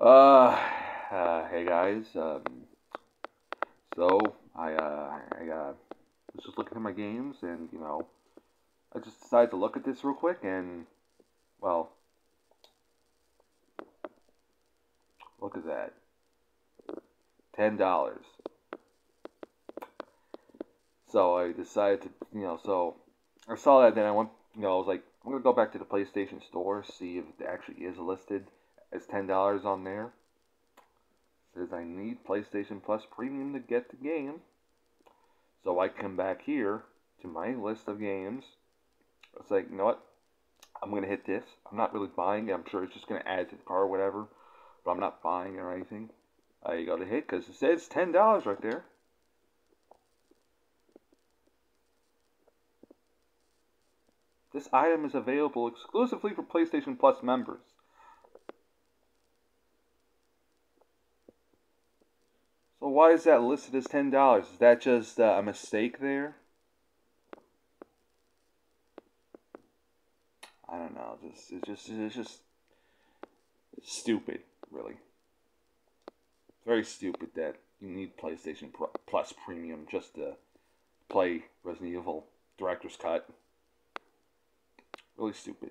Uh, uh, hey guys. Um, so I uh, I uh, was just looking at my games, and you know, I just decided to look at this real quick, and well, look at that, ten dollars. So I decided to, you know, so I saw that, then I went, you know, I was like, I'm gonna go back to the PlayStation Store, see if it actually is listed ten dollars on there. It says I need PlayStation Plus Premium to get the game. So I come back here to my list of games. It's like, you know what? I'm gonna hit this. I'm not really buying it. I'm sure it's just gonna add to the car or whatever, but I'm not buying it or anything. I got to hit because it says ten dollars right there. This item is available exclusively for PlayStation Plus members. Why is that listed as ten dollars? Is that just uh, a mistake there? I don't know. Just it's just it's just stupid, really. Very stupid that you need PlayStation Plus Premium just to play Resident Evil Director's Cut. Really stupid.